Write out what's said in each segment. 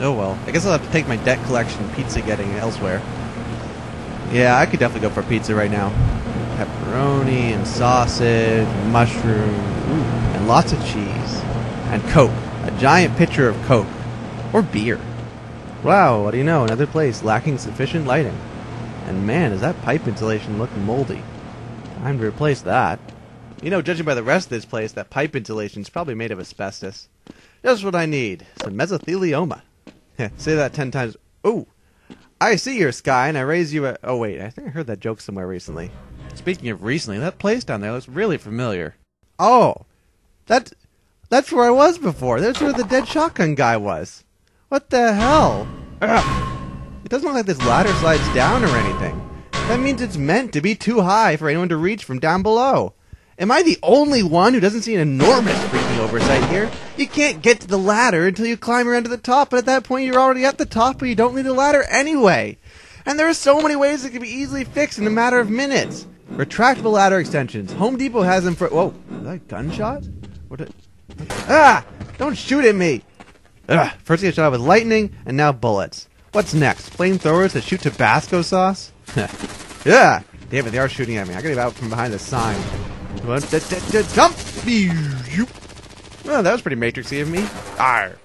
Oh well. I guess I'll have to take my debt collection pizza getting elsewhere. Yeah, I could definitely go for pizza right now. Pepperoni and sausage, mushroom, ooh, and lots of cheese. And Coke. A giant pitcher of Coke. Or beer. Wow, what do you know? Another place lacking sufficient lighting. And man, does that pipe insulation look moldy. Time to replace that. You know, judging by the rest of this place, that pipe insulation is probably made of asbestos. Just what I need. Some mesothelioma. Say that ten times. Ooh! I see your sky, and I raise you a. Oh, wait, I think I heard that joke somewhere recently. Speaking of recently, that place down there looks really familiar. Oh! That. That's where I was before. That's where the dead shotgun guy was. What the hell? Ugh. It doesn't look like this ladder slides down or anything. That means it's meant to be too high for anyone to reach from down below. Am I the only one who doesn't see an enormous freaking oversight here? You can't get to the ladder until you climb around to the top, but at that point you're already at the top, but you don't need the ladder anyway. And there are so many ways it can be easily fixed in a matter of minutes. Retractable ladder extensions. Home Depot has them for. Whoa, is that a gunshot? What? A, ah! Don't shoot at me! Ugh, first get shot with lightning, and now bullets. What's next? Flamethrowers that shoot Tabasco sauce? yeah! Damn it, they are shooting at me. I gotta get out from behind the sign. Jump! That was pretty matrixy of me. Arr.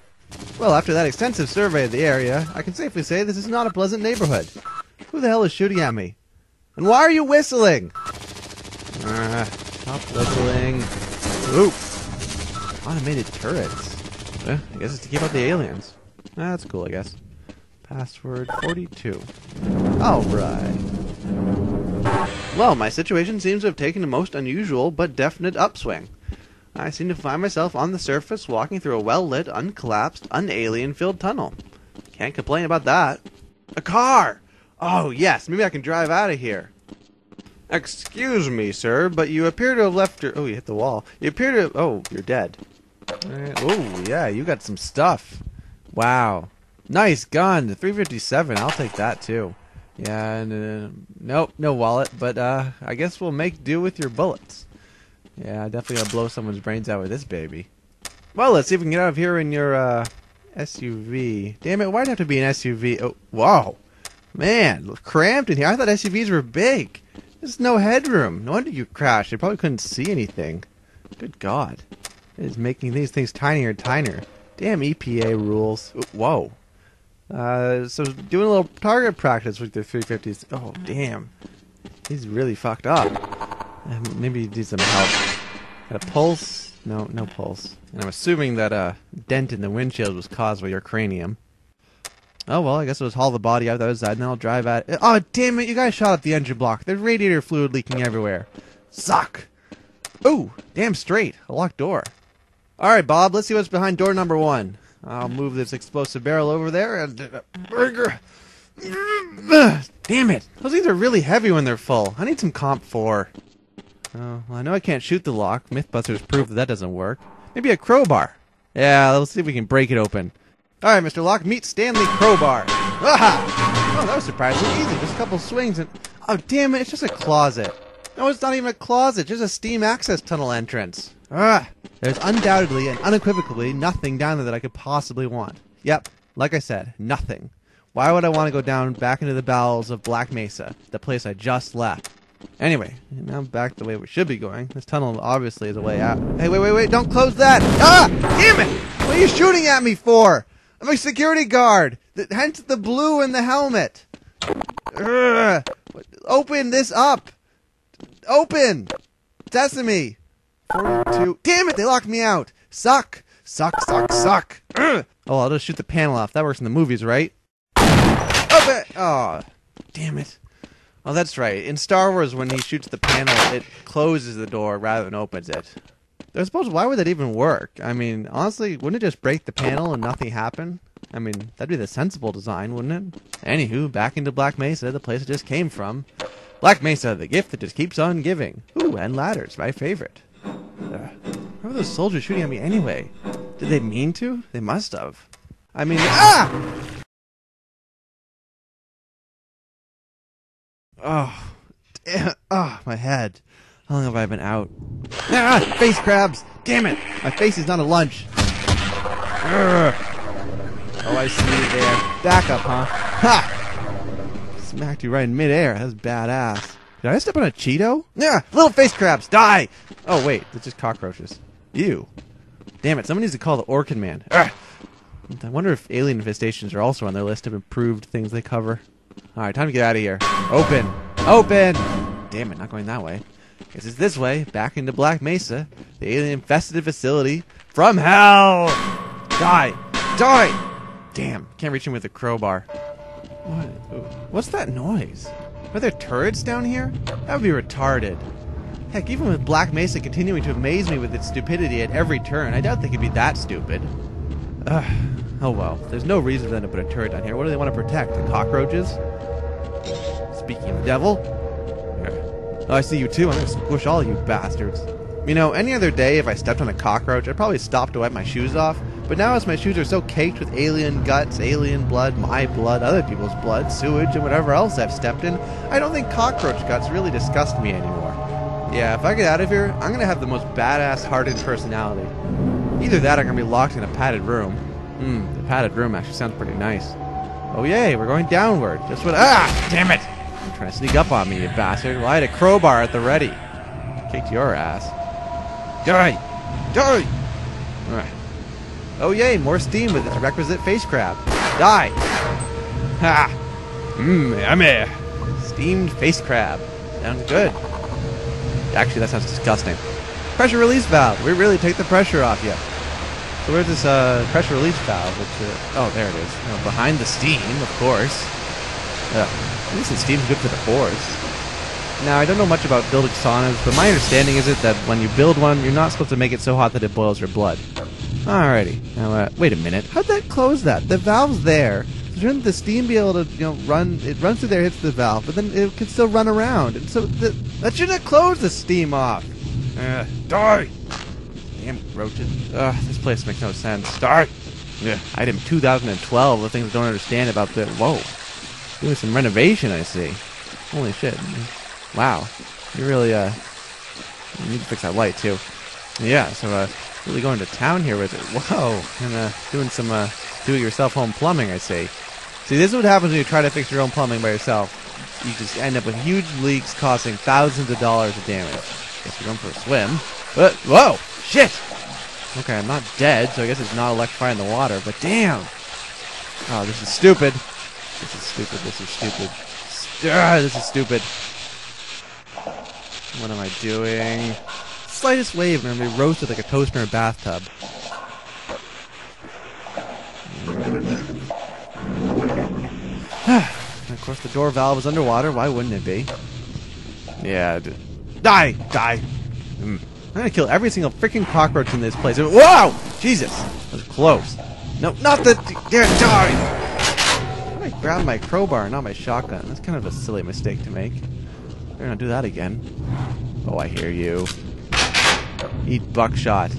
Well, after that extensive survey of the area, I can safely say this is not a pleasant neighborhood. Who the hell is shooting at me? And why are you whistling? Uh, stop whistling. Oop. Automated turrets. Eh, I guess it's to keep out the aliens. That's cool, I guess. Password 42. Alright. Well, my situation seems to have taken a most unusual but definite upswing. I seem to find myself on the surface walking through a well lit, uncollapsed, unalien filled tunnel. Can't complain about that. A car! Oh, yes, maybe I can drive out of here. Excuse me, sir, but you appear to have left your. Oh, you hit the wall. You appear to. Oh, you're dead. Oh, yeah, you got some stuff. Wow. Nice gun. 357. I'll take that too. Yeah, and, uh, nope, no wallet, but uh, I guess we'll make do with your bullets. Yeah, I definitely gonna blow someone's brains out with this baby. Well, let's see if we can get out of here in your uh, SUV. Damn it, why'd it have to be an SUV? Oh, wow. Man, cramped in here. I thought SUVs were big. There's no headroom. No wonder you crashed. You probably couldn't see anything. Good God. It is making these things tinier and tinier. Damn EPA rules. Whoa. Uh, so doing a little target practice with the 350s. Oh, damn. He's really fucked up. Uh, maybe he needs some help. Got a pulse? No, no pulse. And I'm assuming that a uh, dent in the windshield was caused by your cranium. Oh well, I guess it was haul the body out the other side, and then I'll drive at it. Oh damn it! You guys shot up the engine block. There's radiator fluid leaking everywhere. Suck. Ooh, damn straight. A locked door. All right, Bob. Let's see what's behind door number one. I'll move this explosive barrel over there and uh, burger. Damn it! Those things are really heavy when they're full. I need some comp four. Oh, well, I know I can't shoot the lock. Mythbusters proved that that doesn't work. Maybe a crowbar. Yeah, let's see if we can break it open. All right, Mr. Lock, meet Stanley Crowbar. Ah! Oh, that was surprisingly easy. Just a couple swings and... Oh, damn it, it's just a closet. No, it's not even a closet, just a steam access tunnel entrance. Ah! There's undoubtedly and unequivocally nothing down there that I could possibly want. Yep, like I said, nothing. Why would I want to go down back into the bowels of Black Mesa, the place I just left? Anyway, now back the way we should be going. This tunnel obviously is a way out. Hey, wait, wait, wait, don't close that! Ah! Damn it! What are you shooting at me for? I'm a security guard! Hence the blue in the helmet! Urgh. Open this up! Open! Sesame! 42. Damn it, they locked me out! Suck! Suck, suck, suck! Ugh. Oh, I'll just shoot the panel off. That works in the movies, right? Open! Oh, damn it. Oh, that's right. In Star Wars, when he shoots the panel, it closes the door rather than opens it. I suppose why would that even work? I mean, honestly, wouldn't it just break the panel and nothing happen? I mean, that'd be the sensible design, wouldn't it? Anywho, back into Black Mesa, the place it just came from. Black Mesa, the gift that just keeps on giving. Ooh, and ladders, my favorite. Why were those soldiers shooting at me anyway? Did they mean to? They must have. I mean, ah! Oh, damn, oh, my head. How long have I been out? Ah, face crabs! Damn it! My face is not a lunch. Urgh. Oh, I see you there. Back up, huh? Ha! Smacked you right in midair. That's badass. Did I step on a Cheeto? Yeah, little face crabs, die! Oh, wait, it's just cockroaches. Ew. Damn it, someone needs to call the Orkin Man. Ugh. I wonder if alien infestations are also on their list of improved things they cover. Alright, time to get out of here. Open! Open! Damn it, not going that way. Guess it's this way, back into Black Mesa, the alien infested facility from hell! Die! Die! Damn, can't reach him with a crowbar. What? What's that noise? Are there turrets down here? That would be retarded. Heck, even with Black Mesa continuing to amaze me with its stupidity at every turn, I doubt they could be that stupid. Ugh. Oh well, there's no reason for them to put a turret down here. What do they want to protect? The cockroaches? Speaking of the devil. Oh, I see you too. I'm gonna squish all you bastards. You know, any other day, if I stepped on a cockroach, I'd probably stop to wipe my shoes off. But now, as my shoes are so caked with alien guts, alien blood, my blood, other people's blood, sewage, and whatever else I've stepped in, I don't think cockroach guts really disgust me anymore. Yeah, if I get out of here, I'm gonna have the most badass hardened personality. Either that or I'm gonna be locked in a padded room. Hmm, the padded room actually sounds pretty nice. Oh yay, we're going downward. Just what Ah damn it! You're trying to sneak up on me, you bastard. Well I had a crowbar at the ready. Kicked your ass. Die! Die! Alright. Oh yay, more steam with its requisite face crab. Die! Ha! Mmm, yummy! Steamed face crab. Sounds good. Actually, that sounds disgusting. Pressure release valve. We really take the pressure off you. So where's this uh, pressure release valve? Which, uh, oh, there it is. Oh, behind the steam, of course. Yeah. At least the steam's good for the force. Now, I don't know much about building saunas, but my understanding is it that when you build one, you're not supposed to make it so hot that it boils your blood. Alrighty. Now, uh, wait a minute. How'd that close that? The valve's there. Shouldn't the steam be able to, you know, run? It runs through there, hits the valve, but then it can still run around. And so the, that shouldn't close the steam off. Uh, die! Damn roaches. Ugh, this place makes no sense. Start! Yeah. Item 2012. The things I don't understand about the. Whoa. Doing some renovation, I see. Holy shit. Wow. You really, uh. You need to fix that light, too. Yeah, so, uh, really going to town here with it. Whoa. And, uh, doing some, uh, do it yourself home plumbing, I see. See, this is what happens when you try to fix your own plumbing by yourself. You just end up with huge leaks costing thousands of dollars of damage. Guess we're going for a swim. But, whoa! Shit! Okay, I'm not dead, so I guess it's not electrifying the water, but damn! Oh, this is stupid. This is stupid, this is stupid. St- ah, this is stupid. What am I doing? Slightest wave and I'm gonna be roasted like a toaster in a bathtub. Of course, the door valve is underwater. Why wouldn't it be? Yeah. Die! Die! Mm. I'm gonna kill every single freaking cockroach in this place. Whoa! Jesus! That was close. No, not the. Yeah, die! I grabbed my crowbar, not my shotgun. That's kind of a silly mistake to make. Better not do that again. Oh, I hear you. Eat buckshot.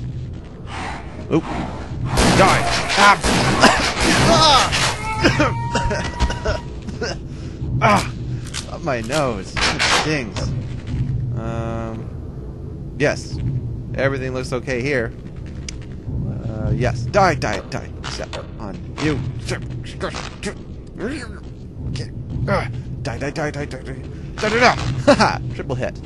Oop. Die! Ah! ah! Up my nose. It stings. Yes. Everything looks okay here. Uh, yes. Die, die, die. On you. Die, die, die, die, die, die. Da, da, da. Triple hit.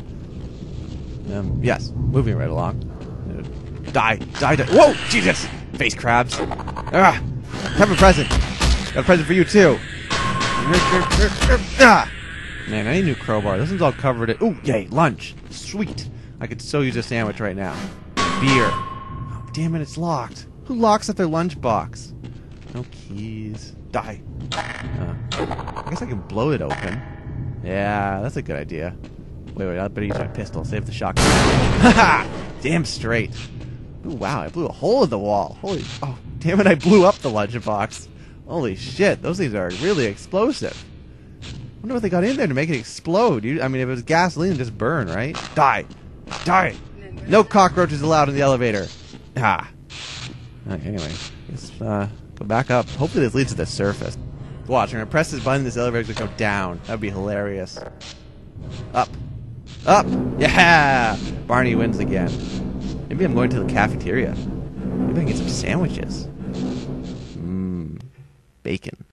Um, yes. Moving right along. Uh, Die, die, die. Whoa! Jesus! Face crabs. Ah! Have a present. Got a present for you, too. Ah! Man, I need a new crowbar. This one's all covered in. Ooh, yay, lunch. Sweet. I could so use a sandwich right now. Beer. Oh, damn it, it's locked. Who locks up their lunchbox? No keys. Die. Uh, I guess I can blow it open. Yeah, that's a good idea. Wait, wait, I better use my pistol. Save the shotgun. Haha! Damn straight. Ooh, wow, I blew a hole in the wall. Holy, oh, damn it, I blew up the lunchbox. Holy shit, those things are really explosive. wonder what they got in there to make it explode. You, I mean, if it was gasoline, it'd just burn, right? Die. Die. No cockroaches allowed in the elevator. Ah. Anyway, let's uh, go back up. Hopefully this leads to the surface. Watch, I'm gonna press this button, this elevator's gonna go down. That'd be hilarious. Up. Up! Yeah! Barney wins again. Maybe I'm going to the cafeteria. Maybe I can get some sandwiches. Mmm. bacon.